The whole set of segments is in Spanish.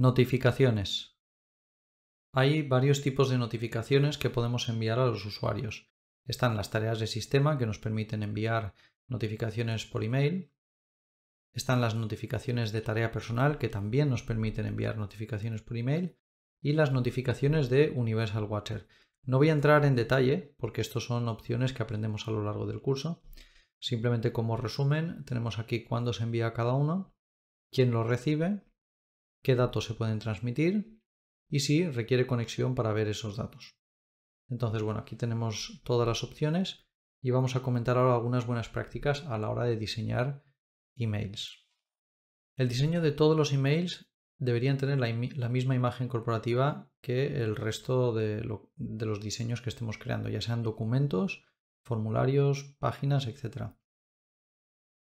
Notificaciones. Hay varios tipos de notificaciones que podemos enviar a los usuarios. Están las tareas de sistema que nos permiten enviar notificaciones por email. Están las notificaciones de tarea personal que también nos permiten enviar notificaciones por email. Y las notificaciones de Universal Watcher. No voy a entrar en detalle porque estos son opciones que aprendemos a lo largo del curso. Simplemente como resumen tenemos aquí cuándo se envía cada uno, quién lo recibe, qué datos se pueden transmitir y si requiere conexión para ver esos datos. Entonces, bueno, aquí tenemos todas las opciones y vamos a comentar ahora algunas buenas prácticas a la hora de diseñar emails. El diseño de todos los emails deberían tener la, misma imagen corporativa que el resto de, los diseños que estemos creando, ya sean documentos, formularios, páginas, etc.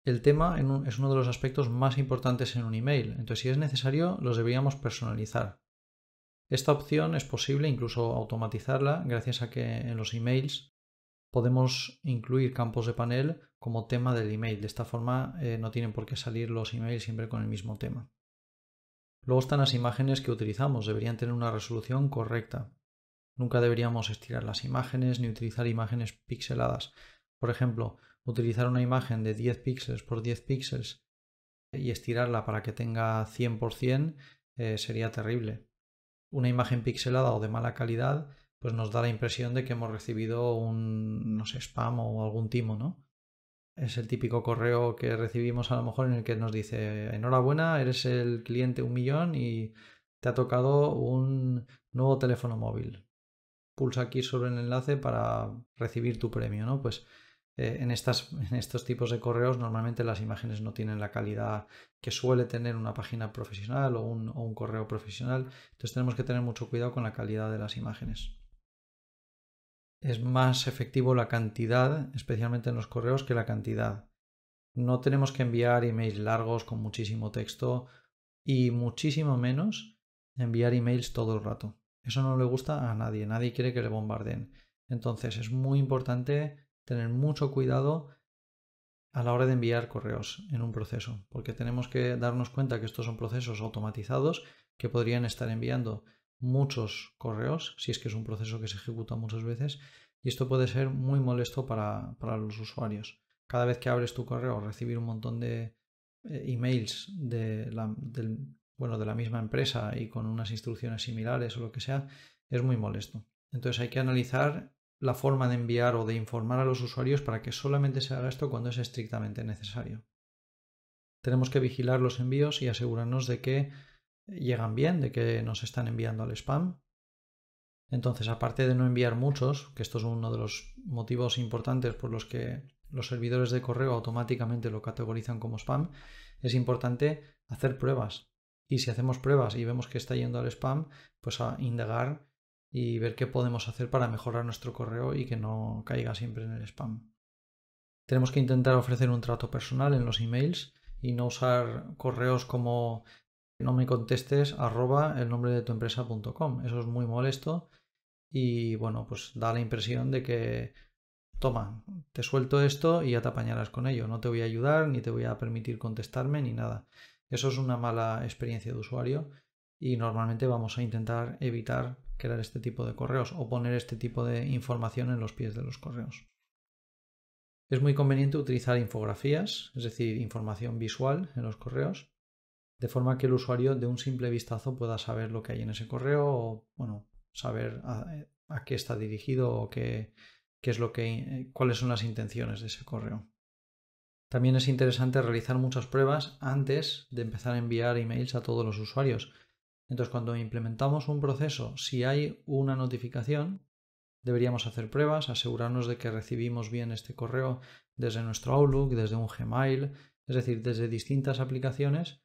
El tema es uno de los aspectos más importantes en un email, entonces si es necesario los deberíamos personalizar. Esta opción es posible incluso automatizarla gracias a que en los emails podemos incluir campos de panel como tema del email. De esta forma eh, no tienen por qué salir los emails siempre con el mismo tema. Luego están las imágenes que utilizamos, deberían tener una resolución correcta. Nunca deberíamos estirar las imágenes ni utilizar imágenes pixeladas. Por ejemplo, utilizar una imagen de 10 píxeles por 10 píxeles y estirarla para que tenga 100% eh, sería terrible una imagen pixelada o de mala calidad, pues nos da la impresión de que hemos recibido un, no spam o algún timo, ¿no? Es el típico correo que recibimos a lo mejor en el que nos dice, enhorabuena, eres el cliente un millón y te ha tocado un nuevo teléfono móvil. Pulsa aquí sobre el enlace para recibir tu premio, ¿no? Pues eh, en, estas, en estos tipos de correos normalmente las imágenes no tienen la calidad que suele tener una página profesional o un, o un correo profesional. Entonces tenemos que tener mucho cuidado con la calidad de las imágenes. Es más efectivo la cantidad, especialmente en los correos, que la cantidad. No tenemos que enviar emails largos con muchísimo texto y muchísimo menos enviar emails todo el rato. Eso no le gusta a nadie, nadie quiere que le bombarden. Entonces es muy importante tener mucho cuidado a la hora de enviar correos en un proceso, porque tenemos que darnos cuenta que estos son procesos automatizados que podrían estar enviando muchos correos, si es que es un proceso que se ejecuta muchas veces, y esto puede ser muy molesto para, los usuarios. Cada vez que abres tu correo, recibir un montón de eh, emails de la, bueno, de la misma empresa y con unas instrucciones similares o lo que sea, es muy molesto. Entonces hay que analizar la forma de enviar o de informar a los usuarios para que solamente se haga esto cuando es estrictamente necesario. Tenemos que vigilar los envíos y asegurarnos de que llegan bien, de que nos están enviando al spam. Entonces, aparte de no enviar muchos, que esto es uno de los motivos importantes por los que los servidores de correo automáticamente lo categorizan como spam, es importante hacer pruebas. Y si hacemos pruebas y vemos que está yendo al spam, pues a indagar y ver qué podemos hacer para mejorar nuestro correo y que no caiga siempre en el spam. Tenemos que intentar ofrecer un trato personal en los emails y no usar correos como no me contestes arroba el nombre de tu empresa.com. Eso es muy molesto y bueno, pues da la impresión de que toma, te suelto esto y ya te apañarás con ello. No te voy a ayudar ni te voy a permitir contestarme ni nada. Eso es una mala experiencia de usuario y normalmente vamos a intentar evitar crear este tipo de correos o poner este tipo de información en los pies de los correos. Es muy conveniente utilizar infografías, es decir, información visual en los correos, de forma que el usuario de un simple vistazo pueda saber lo que hay en ese correo o, bueno, saber a, qué está dirigido o qué, qué es lo que, cuáles son las intenciones de ese correo. También es interesante realizar muchas pruebas antes de empezar a enviar emails a todos los usuarios, entonces, cuando implementamos un proceso, si hay una notificación, deberíamos hacer pruebas, asegurarnos de que recibimos bien este correo desde nuestro Outlook, desde un Gmail, es decir, desde distintas aplicaciones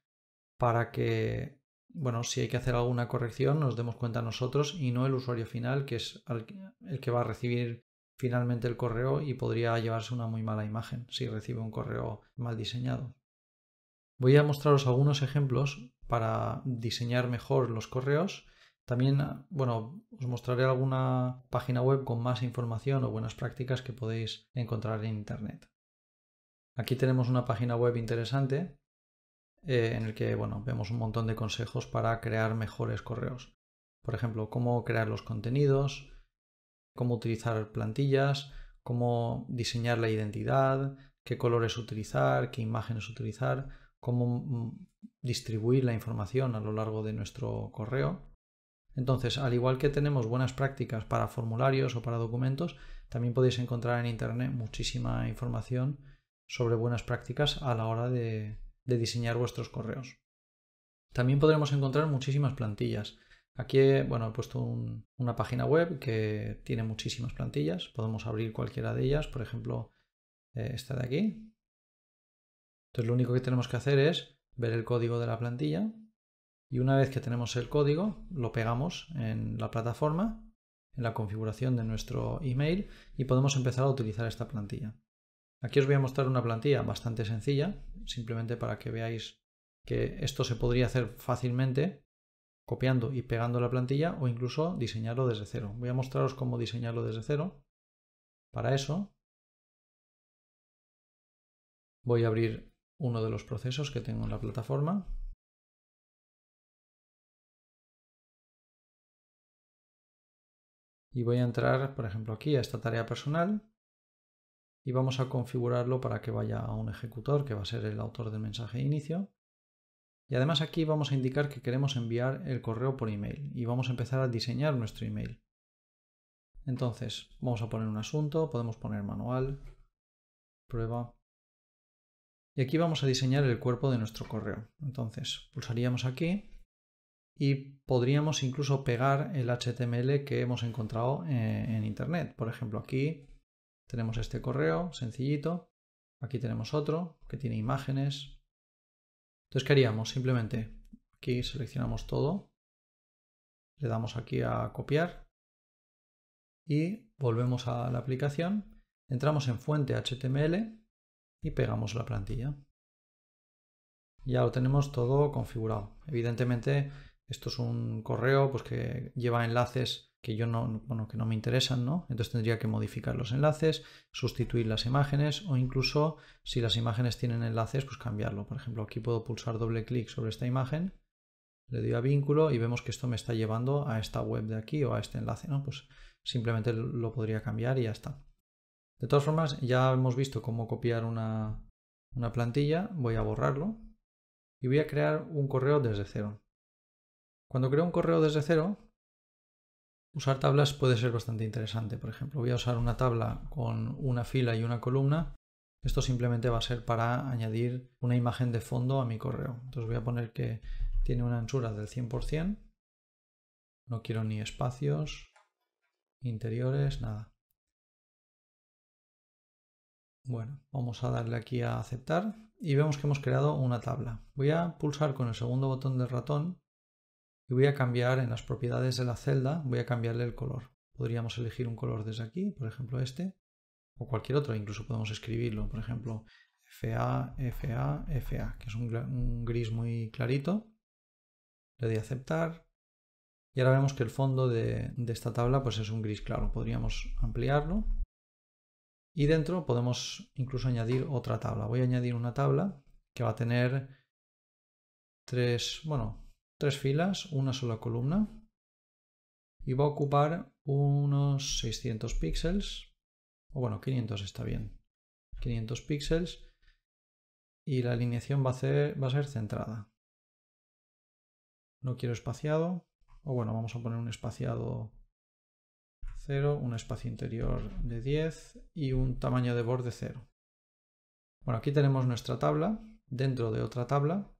para que, bueno, si hay que hacer alguna corrección, nos demos cuenta nosotros y no el usuario final, que es el que va a recibir finalmente el correo y podría llevarse una muy mala imagen si recibe un correo mal diseñado. Voy a mostraros algunos ejemplos para diseñar mejor los correos. También, bueno, os mostraré alguna página web con más información o buenas prácticas que podéis encontrar en Internet. Aquí tenemos una página web interesante eh, en el que bueno, vemos un montón de consejos para crear mejores correos. Por ejemplo, cómo crear los contenidos, cómo utilizar plantillas, cómo diseñar la identidad, qué colores utilizar, qué imágenes utilizar, cómo mm, distribuir la información a lo largo de nuestro correo. Entonces, al igual que tenemos buenas prácticas para formularios o para documentos, también podéis encontrar en Internet muchísima información sobre buenas prácticas a la hora de, diseñar vuestros correos. También podremos encontrar muchísimas plantillas. Aquí bueno, he puesto una página web que tiene muchísimas plantillas. Podemos abrir cualquiera de ellas, por ejemplo, eh, esta de aquí. Entonces lo único que tenemos que hacer es ver el código de la plantilla y una vez que tenemos el código lo pegamos en la plataforma, en la configuración de nuestro email y podemos empezar a utilizar esta plantilla. Aquí os voy a mostrar una plantilla bastante sencilla, simplemente para que veáis que esto se podría hacer fácilmente copiando y pegando la plantilla o incluso diseñarlo desde cero. Voy a mostraros cómo diseñarlo desde cero. Para eso voy a abrir uno de los procesos que tengo en la plataforma y voy a entrar, por ejemplo, aquí a esta tarea personal y vamos a configurarlo para que vaya a un ejecutor que va a ser el autor del mensaje de inicio. Y además aquí vamos a indicar que queremos enviar el correo por email y vamos a empezar a diseñar nuestro email. Entonces, vamos a poner un asunto, podemos poner manual, prueba. Y aquí vamos a diseñar el cuerpo de nuestro correo. Entonces, pulsaríamos aquí y podríamos incluso pegar el HTML que hemos encontrado eh, en Internet. Por ejemplo, aquí tenemos este correo sencillito, aquí tenemos otro que tiene imágenes. Entonces, ¿qué haríamos? Simplemente aquí seleccionamos todo, le damos aquí a copiar y volvemos a la aplicación, entramos en fuente HTML y pegamos la plantilla. Ya lo tenemos todo configurado. Evidentemente esto es un correo pues, que lleva enlaces que yo no, bueno, que no me interesan, ¿no? Entonces tendría que modificar los enlaces, sustituir las imágenes o incluso si las imágenes tienen enlaces, pues cambiarlo. Por ejemplo, aquí puedo pulsar doble clic sobre esta imagen, le doy a vínculo y vemos que esto me está llevando a esta web de aquí o a este enlace, ¿no? Pues simplemente lo podría cambiar y ya está. De todas formas, ya hemos visto cómo copiar una, una plantilla, voy a borrarlo y voy a crear un correo desde cero. Cuando creo un correo desde cero, usar tablas puede ser bastante interesante. Por ejemplo, voy a usar una tabla con una fila y una columna. Esto simplemente va a ser para añadir una imagen de fondo a mi correo. Entonces voy a poner que tiene una anchura del 100%. No quiero ni espacios, interiores, nada. Bueno, vamos a darle aquí a aceptar y vemos que hemos creado una tabla. Voy a pulsar con el segundo botón del ratón y voy a cambiar en las propiedades de la celda, voy a cambiarle el color. Podríamos elegir un color desde aquí, por ejemplo este, o cualquier otro, incluso podemos escribirlo, por ejemplo, FA, FA, FA, que es un, gris muy clarito. Le doy a aceptar. Y ahora vemos que el fondo de, de esta tabla pues es un gris claro. Podríamos ampliarlo. Y dentro podemos incluso añadir otra tabla. Voy a añadir una tabla que va a tener tres, bueno, tres filas, una sola columna y va a ocupar unos 600 píxeles, o bueno, 500 está bien, 500 píxeles y la alineación va a, ser, va a ser centrada. No quiero espaciado, o bueno, vamos a poner un espaciado 0, un espacio interior de 10 y un tamaño de borde 0. Bueno, aquí tenemos nuestra tabla dentro de otra tabla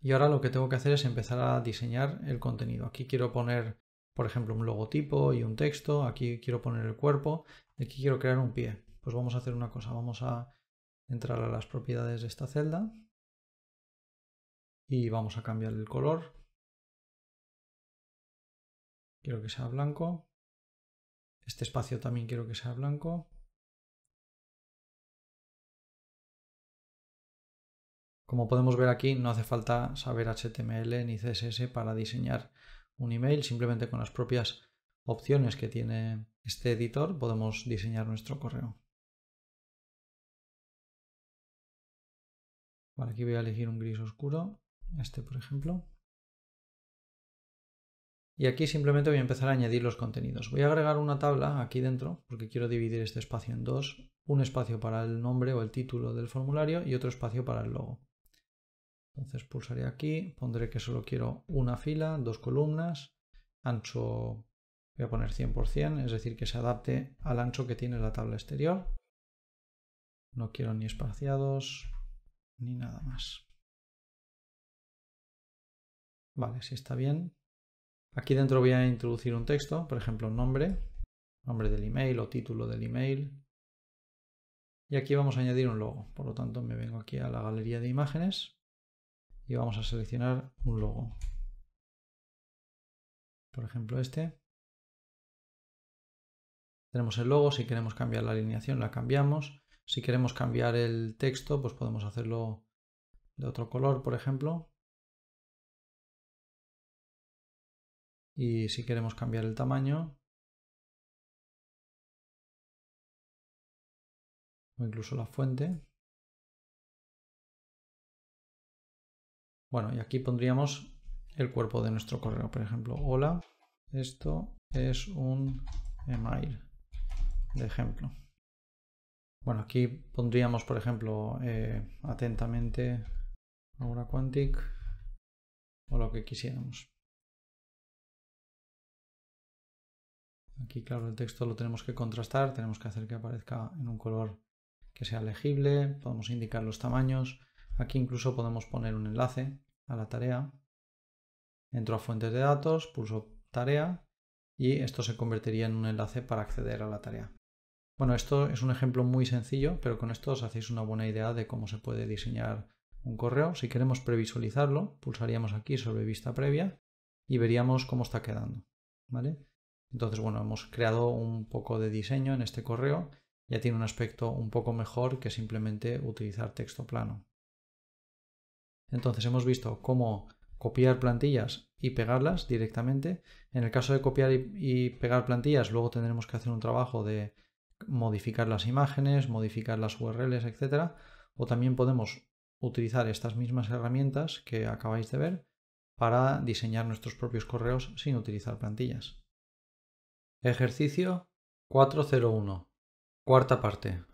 y ahora lo que tengo que hacer es empezar a diseñar el contenido. Aquí quiero poner, por ejemplo, un logotipo y un texto. Aquí quiero poner el cuerpo. Aquí quiero crear un pie. Pues vamos a hacer una cosa. Vamos a entrar a las propiedades de esta celda. Y vamos a cambiar el color. Quiero que sea blanco. Este espacio también quiero que sea blanco. Como podemos ver aquí, no hace falta saber HTML ni CSS para diseñar un email, simplemente con las propias opciones que tiene este editor podemos diseñar nuestro correo. Aquí voy a elegir un gris oscuro, este por ejemplo. Y aquí simplemente voy a empezar a añadir los contenidos. Voy a agregar una tabla aquí dentro, porque quiero dividir este espacio en dos. Un espacio para el nombre o el título del formulario y otro espacio para el logo. Entonces pulsaré aquí, pondré que solo quiero una fila, dos columnas, ancho voy a poner 100%, es decir, que se adapte al ancho que tiene la tabla exterior. No quiero ni espaciados ni nada más. Vale, si está bien, Aquí dentro voy a introducir un texto, por ejemplo, nombre, nombre del email o título del email. Y aquí vamos a añadir un logo. Por lo tanto, me vengo aquí a la galería de imágenes y vamos a seleccionar un logo. Por ejemplo, este. Tenemos el logo, si queremos cambiar la alineación la cambiamos. Si queremos cambiar el texto, pues podemos hacerlo de otro color, por ejemplo. Y si queremos cambiar el tamaño o incluso la fuente. Bueno y aquí pondríamos el cuerpo de nuestro correo por ejemplo. Hola esto es un email de ejemplo. Bueno aquí pondríamos por ejemplo eh, atentamente ahora quantic o lo que quisiéramos Aquí, claro, el texto lo tenemos que contrastar, tenemos que hacer que aparezca en un color que sea legible, podemos indicar los tamaños. Aquí incluso podemos poner un enlace a la tarea. Entro a fuentes de datos, pulso tarea y esto se convertiría en un enlace para acceder a la tarea. Bueno, esto es un ejemplo muy sencillo, pero con esto os hacéis una buena idea de cómo se puede diseñar un correo. Si queremos previsualizarlo, pulsaríamos aquí sobre vista previa y veríamos cómo está quedando. ¿vale? Entonces, bueno, hemos creado un poco de diseño en este correo. Ya tiene un aspecto un poco mejor que simplemente utilizar texto plano. Entonces hemos visto cómo copiar plantillas y pegarlas directamente. En el caso de copiar y pegar plantillas, luego tendremos que hacer un trabajo de modificar las imágenes, modificar las URLs, etc. O también podemos utilizar estas mismas herramientas que acabáis de ver para diseñar nuestros propios correos sin utilizar plantillas. Ejercicio 401. Cuarta parte.